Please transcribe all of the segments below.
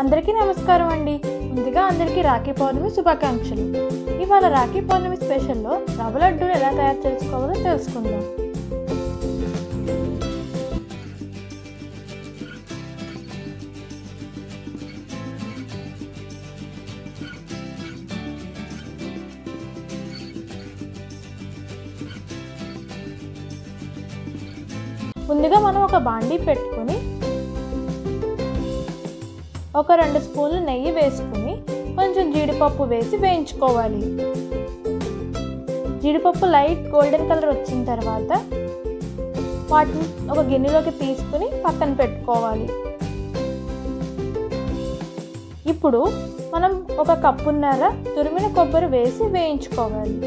అందరికీ నమస్కారం అండి. ముందుగా అందరికీ రాఖీ పౌర్ణమి శుభాకాంక్షలు. ఇవాళ రాఖీ పౌర్ణమి స్పెషల్లో రవ్వ లడ్డూలు ఎలా తయారు చేసుకోవాలో తెలుసుకుందాం. ముందుగా మనం ఒక బాండీ పెట్టుకొని ఒక రెండు స్పూన్లు నెయ్యి వేసుకుని కొంచెం జీడిపప్పు వేసి వేయించుకోవాలి. జీడిపప్పు లైట్ గోల్డెన్ కలర్ వచ్చిన తర్వాత వాటిని ఒక గిన్నెలోకి తీసుకుని పక్కన పెట్టుకోవాలి. ఇప్పుడు మనం ఒక కప్పున్నర తురిమిన కొబ్బరి వేసి వేయించుకోవాలి.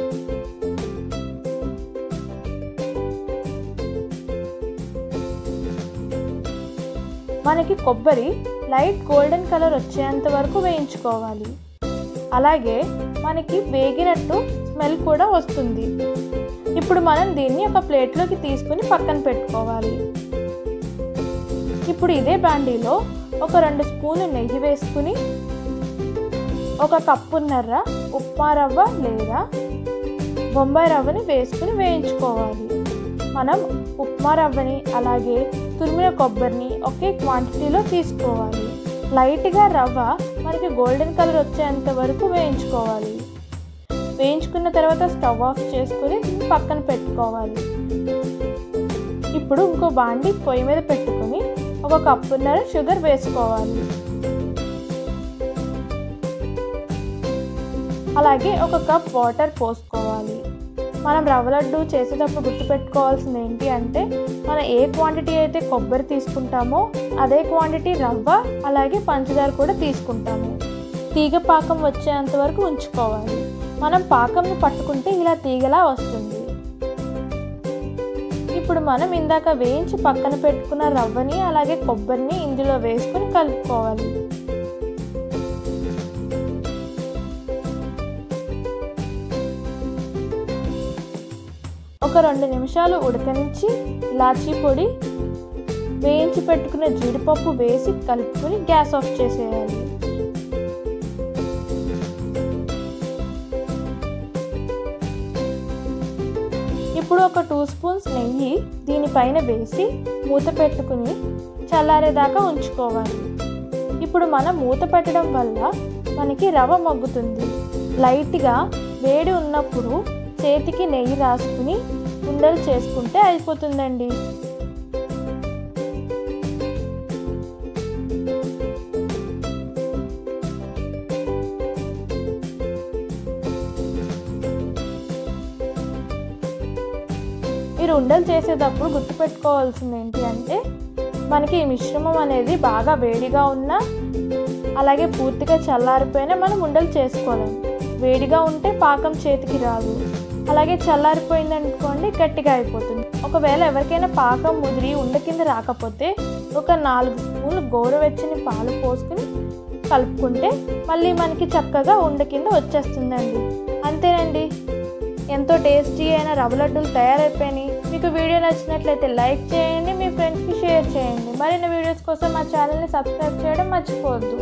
మనకి కొబ్బరి లైట్ గోల్డెన్ కలర్ వచ్చేంత వరకు వేయించుకోవాలి. అలాగే మనకి వేగినట్టు స్మెల్ కూడా వస్తుంది. ఇప్పుడు మనం దీన్ని ఒక ప్లేట్లోకి తీసుకుని పక్కన పెట్టుకోవాలి. ఇప్పుడు ఇదే బాండీలో ఒక రెండు స్పూన్లు నెయ్యి వేసుకుని ఒక కప్పున్నర ఉప్మా రవ్వ లేదా బొంబాయి రవ్వని వేసుకుని వేయించుకోవాలి. మనం ఉప్మా రవ్వని అలాగే తురిమిన కొబ్బరిని ఒకే క్వాంటిటీలో తీసుకోవాలి. లైట్గా రవ్వ మనకి గోల్డెన్ కలర్ వచ్చేంత వరకు వేయించుకోవాలి. వేయించుకున్న తర్వాత స్టవ్ ఆఫ్ చేసుకుని పక్కన పెట్టుకోవాలి. ఇప్పుడు ఇంకో బాండి పొయ్యి మీద పెట్టుకుని ఒక కప్పున్నర షుగర్ వేసుకోవాలి. అలాగే ఒక కప్ వాటర్ పోసుకోవాలి. మనం రవ్వ లడ్డు చేసేటప్పుడు గుర్తుపెట్టుకోవాల్సింది ఏంటి అంటే మనం ఏ క్వాంటిటీ అయితే కొబ్బరి తీసుకుంటామో అదే క్వాంటిటీ రవ్వ అలాగే పంచదార కూడా తీసుకుంటాము. తీగ పాకం వచ్చేంత వరకు ఉంచుకోవాలి. మనం పాకంని పట్టుకుంటే ఇలా తీగలా వస్తుంది. ఇప్పుడు మనం ఇందాక వేయించి పక్కన పెట్టుకున్న రవ్వని అలాగే కొబ్బరిని ఇందులో వేసుకుని కలుపుకోవాలి. ఒక రెండు నిమిషాలు ఉడకనించి ఇలాచీ పొడి వేయించి పెట్టుకున్న జీడిపప్పు వేసి కలుపుకొని గ్యాస్ ఆఫ్ చేసేయాలి. ఇప్పుడు ఒక టూ స్పూన్స్ నెయ్యి దీనిపైన వేసి మూత పెట్టుకుని చల్లారేదాకా ఉంచుకోవాలి. ఇప్పుడు మనం మూత పెట్టడం వల్ల మనకి రవ మగ్గుతుంది. లైట్గా వేడి ఉన్నప్పుడు చేతికి నెయ్యి రాసుకుని ఉండలు చేసుకుంటే అయిపోతుందండి. మీరు ఉండలు చేసేటప్పుడు గుర్తుపెట్టుకోవాల్సింది ఏంటి అంటే మనకి ఈ మిశ్రమం అనేది బాగా వేడిగా ఉన్నా అలాగే పూర్తిగా చల్లారిపోయినా మనం ఉండలు చేసుకోలేము వేడిగా ఉంటే పాకం చేతికి రాదు. అలాగే చల్లారిపోయింది అనుకోండి గట్టిగా అయిపోతుంది. ఒకవేళ ఎవరికైనా పాకం ముదిరి ఉండ కింద రాకపోతే ఒక నాలుగు స్పూన్లు గోరువెచ్చని పాలు పోసుకుని కలుపుకుంటే మళ్ళీ మనకి చక్కగా ఉండ కింద వచ్చేస్తుందండి. అంతేనండి. ఎంతో టేస్టీ అయిన రవ్వ లడ్డూలు తయారైపోయినాయి. మీకు వీడియో నచ్చినట్లయితే లైక్ చేయండి మీ ఫ్రెండ్స్కి షేర్ చేయండి. మరిన్ని వీడియోస్ కోసం మా ఛానల్ని సబ్స్క్రైబ్ చేయడం మర్చిపోవద్దు.